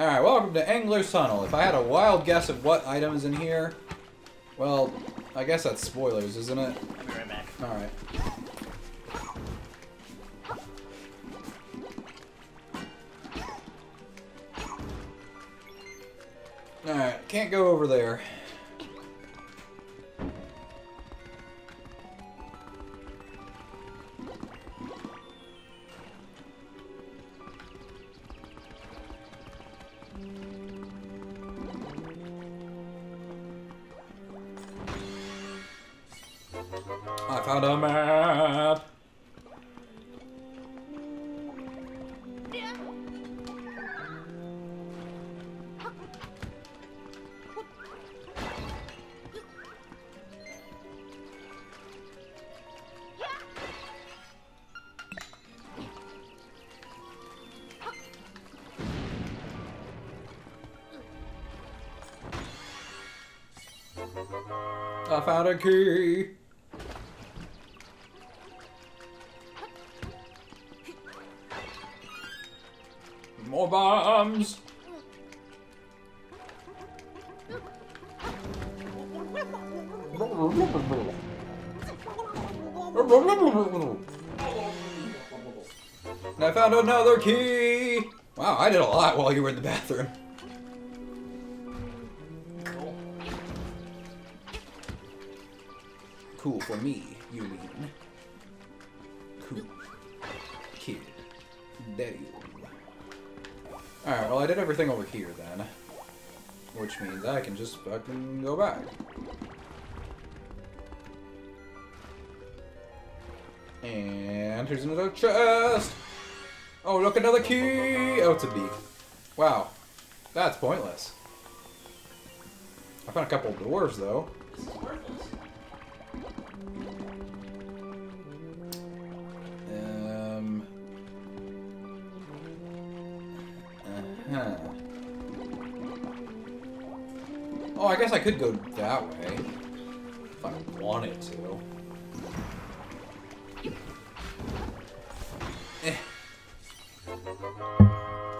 Alright, welcome to Angler's Tunnel. If I had a wild guess of what item is in here, well, I guess that's spoilers, isn't it? I'll be right back. Alright. Alright, can't go over there. I found a map. I found a key. More bombs. And I found another key. Wow, I did a lot while you were in the bathroom. Cool. For me, you mean? Cool. Kid. Daddy. Alright, well I did everything over here then. Which means I can just fucking go back. And here's another chest! Oh, look, another key! Oh, it's a beak. Wow. That's pointless. I found a couple doors, though. I could go that way. If I wanted to. Eh.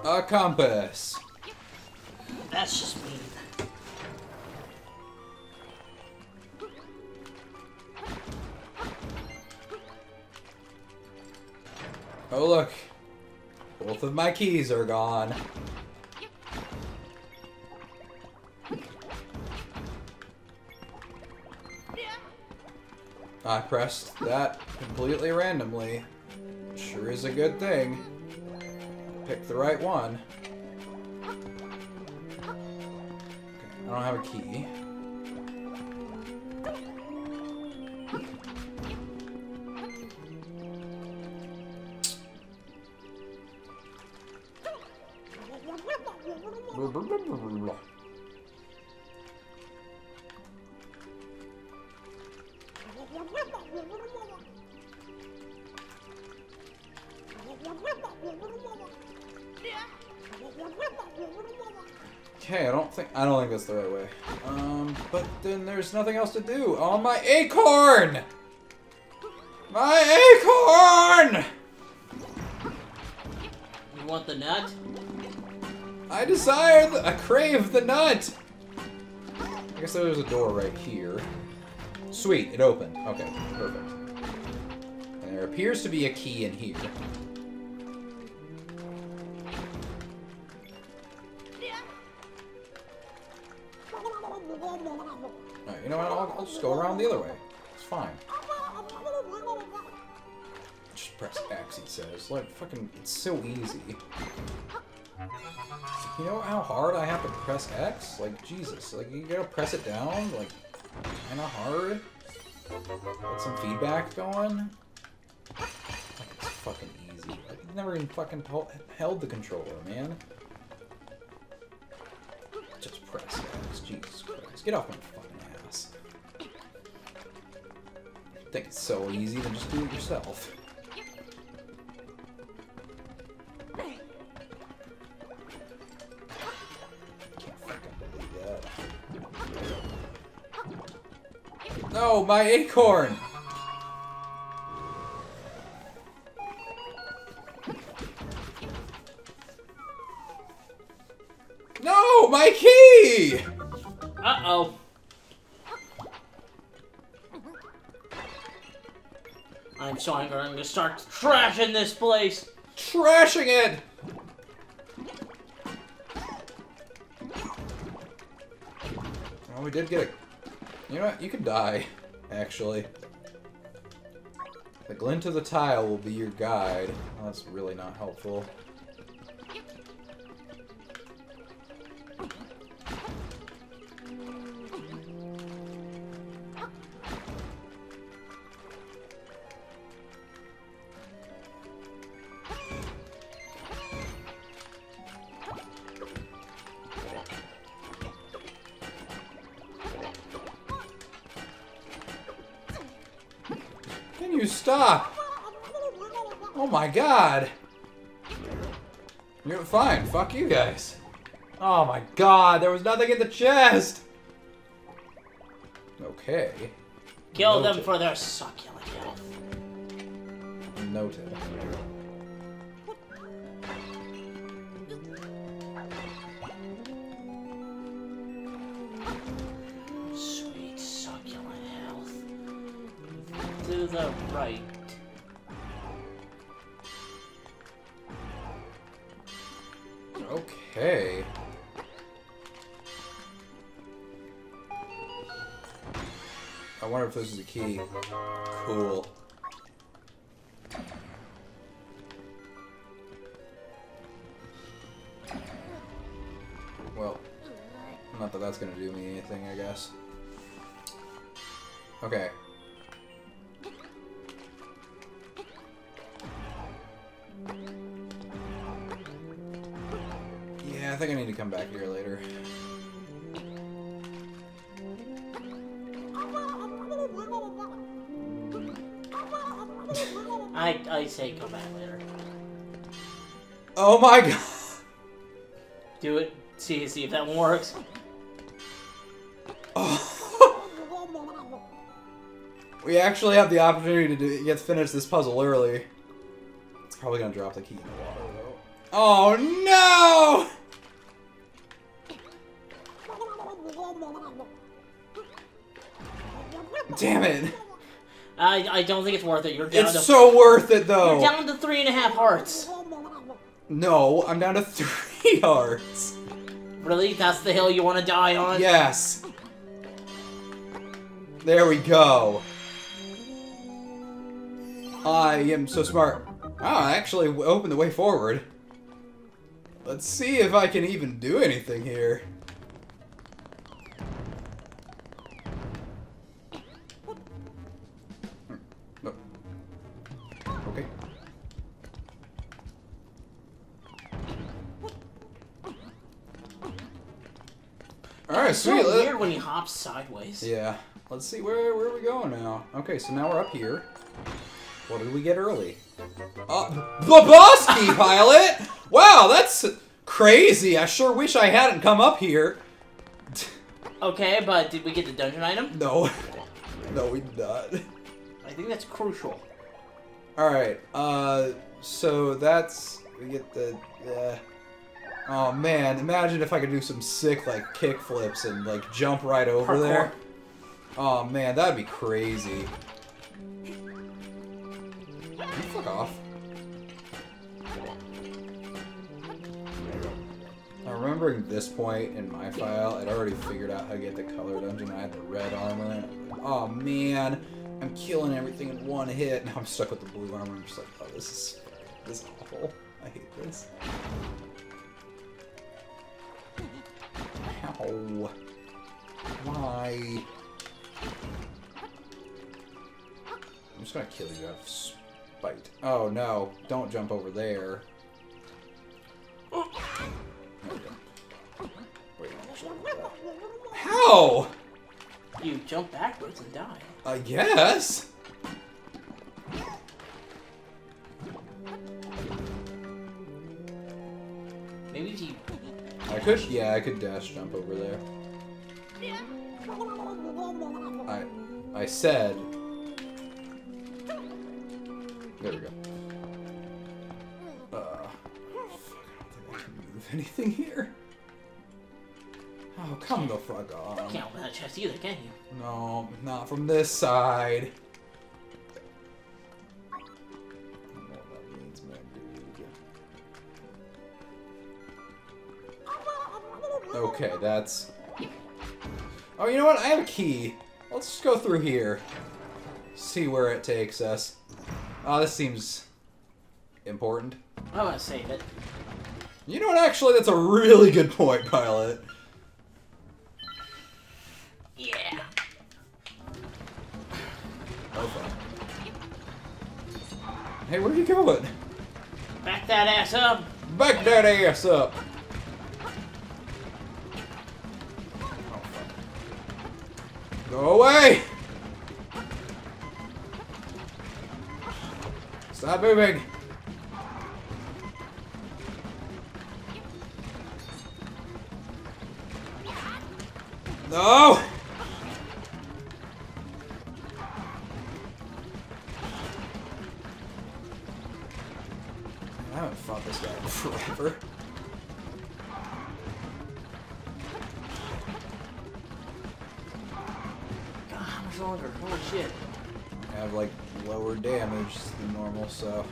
A compass. That's just mean. Oh, look. Both of my keys are gone. I pressed that completely randomly. Sure is a good thing. Pick the right one. Okay, I don't have a key. I don't think I don't think that's the right way. Um, but then there's nothing else to do. Oh, my acorn! My acorn! You want the nut? I desire, the, I crave the nut. I guess there's a door right here. Sweet, it opened. Okay, perfect. And there appears to be a key in here. You know what? I'll, I'll just go around the other way. It's fine. Just press X, he says. Like, fucking, it's so easy. You know how hard I have to press X? Like, Jesus. Like, you gotta press it down? Like, kinda hard? Get some feedback going? Like, it's fucking easy. I've never even fucking held the controller, man. Just press X. Jesus Christ. Get off my fucking think it's so easy, then just do it yourself. No, my acorn! No, my key! Uh I'm so. I'm gonna start trashing this place. Trashing it! Well, we did get a... You know what? You can die, actually. The glint of the tile will be your guide. Well, that's really not helpful. Fuck you guys. Oh my god, there was nothing in the chest! Okay. Kill them for their succulent health. Noted. Sweet succulent health. To the right. Okay. I wonder if this is a key. Cool. Well, not that that's gonna do me anything, I guess. Okay. Come back here later. I I say come back later. Oh my god! Do it. See see if that one works. we actually have the opportunity to do, get finish this puzzle early. It's probably gonna drop the key in the water though. Oh no! Oh, Damn it! I I don't think it's worth it. You're down to It's so worth it though. you're down to three and a half hearts. No, I'm down to three hearts. Really? That's the hill you want to die on? Yes. There we go. I am so smart. Ah, I actually opened the way forward. Let's see if I can even do anything here. Alright, It's so weird when he hops sideways. yeah. Let's see where where are we going now. Okay, so now we're up here. What did we get early? Uh, Boboski pilot. Wow, that's crazy. I sure wish I hadn't come up here. Okay, but did we get the dungeon item? No, no, we did not. I think that's crucial. All right. Uh, so that's we get the. Uh, oh man, imagine if I could do some sick like kick flips and like jump right over Parkour. there. Oh man, that'd be crazy. Fuck off. Now, remembering this point in my file, I'd already figured out how to get the color dungeon. I had the red armor. Oh man, I'm killing everything in one hit. Now I'm stuck with the blue armor. I'm just like, oh, this is this is awful. I hate this. Ow. Why? I'm just gonna kill you out of spite. Oh no, don't jump over there. There. Wait, actually, what the- How? You jump backwards and die. I guess. Could, yeah, I could dash jump over there. I, I said. There we go. Uh, fuck, I don't think I can move anything here. Oh, come the fuck on. Can't open that chest either, can you? No, not from this side. Okay, that's... Oh, you know what? I have a key. Let's just go through here. See where it takes us. Oh, this seems important. I'm gonna save it. You know what? Actually, that's a really good point, Pilot. Yeah. Oh, okay. Hey, where are you going? Back that ass up. Back that ass up! Go away! Stop moving! No! Normal, so.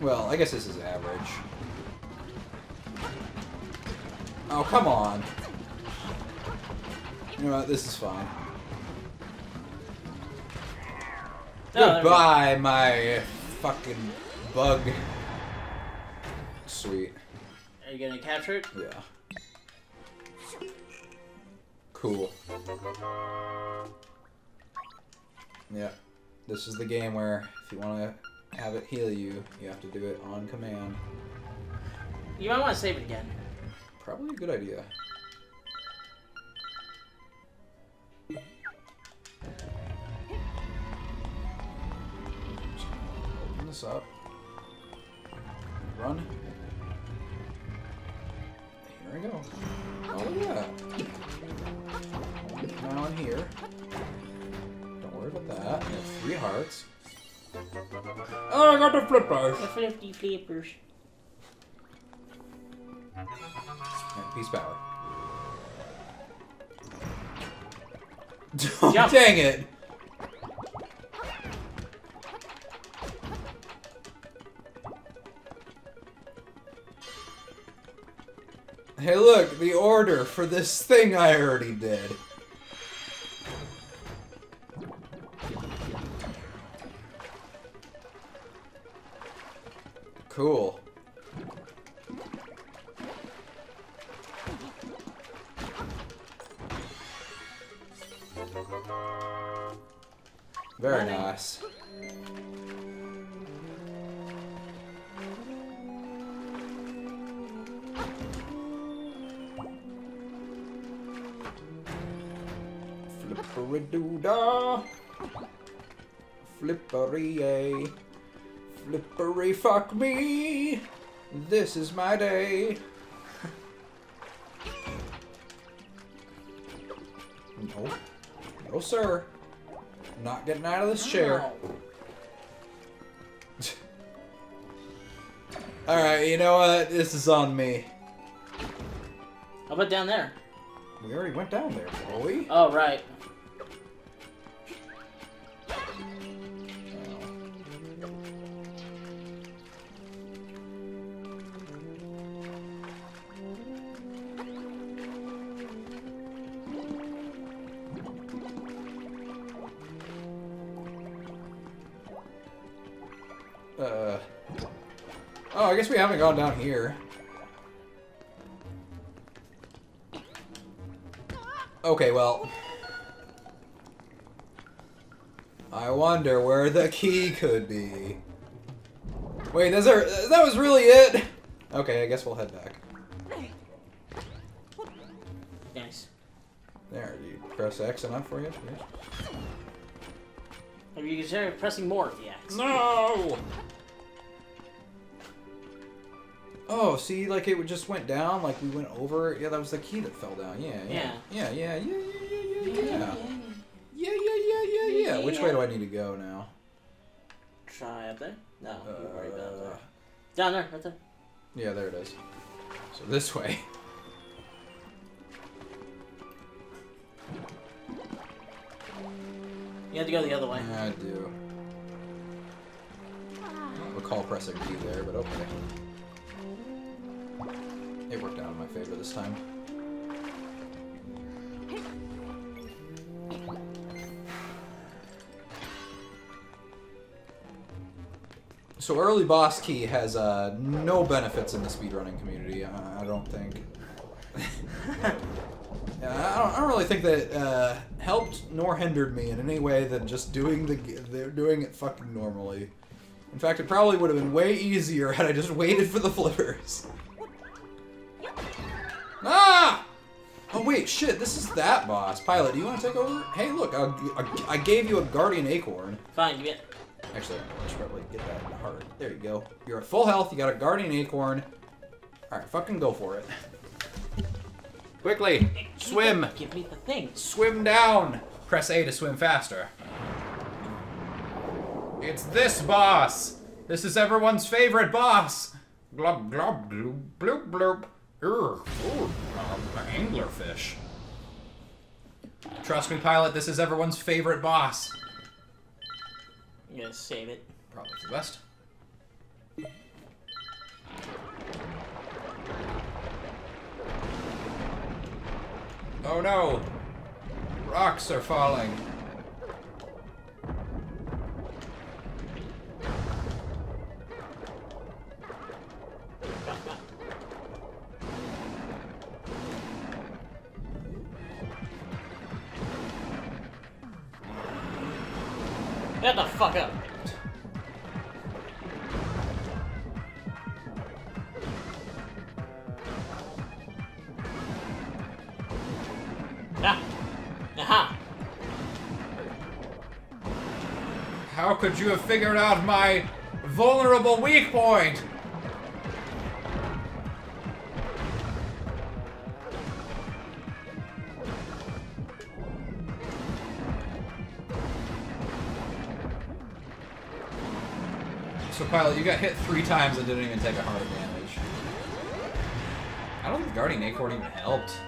Well, I guess this is average. Oh, come on. You know what? This is fine. No, there we go. Goodbye, my fucking bug. Sweet. Are you gonna capture it? Yeah. Cool. Yeah. This is the game where if you want to have it heal you, you have to do it on command. You might want to save it again. Probably a good idea. Open this up. Run. Here I go. Oh yeah. Now in here. Don't worry about that. I have three hearts. Oh, I got the flippers. The fifty flippers. Alright, Peace power. Oh, dang it! Hey look, the order for this thing I already did. Cool. Very nice. Flippery doo Flippery a. Flippery fuck me. This is my day. no. No, sir. I'm not getting out of this chair. Alright, you know what? This is on me. How about down there? We already went down there, boy. Oh, right. Haven't gone down here. Okay, well. I wonder where the key could be. Wait, is there, that was really it? Okay, I guess we'll head back. Nice. There, you press X enough for you? Yes. Have you considered pressing more of the X? No! Oh, see, like it just went down, like we went over. Yeah, that was the key that fell down. Yeah, yeah, yeah, yeah, yeah, yeah, yeah, yeah, yeah, yeah, yeah, yeah, yeah, yeah. Which way do I need to go now? Try up there. No, you're about uh, there. Down there, right there. Yeah, there it is. So this way. You have to go the other way. Yeah, I do. I recall pressing B there, but okay. It worked out in my favor this time. So early boss key has uh, no benefits in the speedrunning community. I don't think. Yeah, I don't, I don't really think that uh, helped nor hindered me in any way than just doing the doing it fucking normally. In fact, it probably would have been way easier had I just waited for the flippers. Ah! Oh wait, shit! This is that boss. Pilot, do you want to take over? Hey, look, I, I, I gave you a guardian acorn. Fine, you get. Actually, I should probably get that in the heart. There you go. You're at full health. You got a guardian acorn. All right, fucking go for it. Quickly, swim. Give me the thing. Swim down! Press A to swim faster. It's this boss! This is everyone's favorite boss! Glub glub gloop bloop bloop. Urgh, ooh, um, anglerfish. Trust me, pilot, this is everyone's favorite boss. I'm gonna save it. Probably for the best. Oh no! Rocks are falling. Get the fuck up. Ah. Aha. How could you have figured out my vulnerable weak point? So, pilot, you got hit three times and didn't even take a heart of damage. I don't think Guardian Acorn even helped.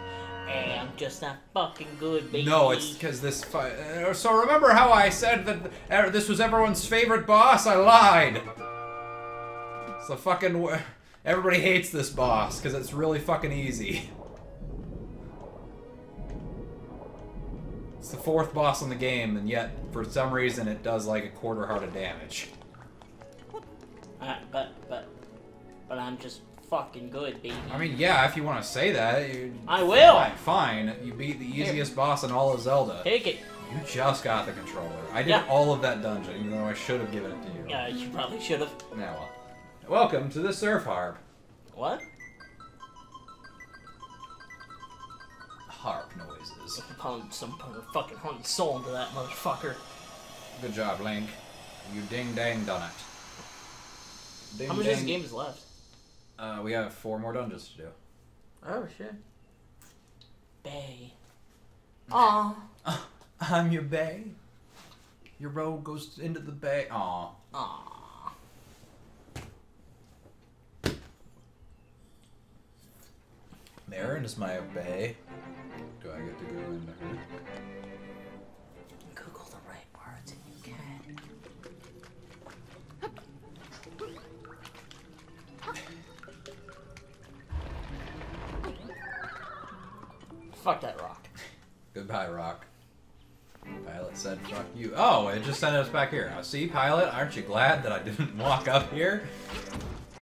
Hey, I'm just not fucking good, baby. No, it's because this fight. Uh, so remember how I said that uh, this was everyone's favorite boss? I lied. It's the fucking. Everybody hates this boss because it's really fucking easy. It's the fourth boss in the game, and yet for some reason it does like a quarter heart of damage. Uh, but, but, but I'm just fucking good, baby. I mean, yeah, if you want to say that, you, I will. Fine, fine. You beat the easiest boss in all of Zelda. Take it. You just got the controller. I did Yeah. all of that dungeon, even though I should have given it to you. Yeah, you probably should have. Now, well. Welcome to the surf harp. What? Harp noises. Pound some fucking heart soul into that motherfucker. Good job, Link. You ding dang done it. Ding How much of this dang- game is left? Uh, we have four more dungeons to do. Oh shit. Bay. Aw. I'm your bay. Your road goes into the bay. Aw. Aw. Marin is my bay. Do I get to go into her? Fuck that rock. Goodbye, Rock. Pilot said, fuck you. Oh, it just sent us back here. Now, see, Pilot, aren't you glad that I didn't walk up here?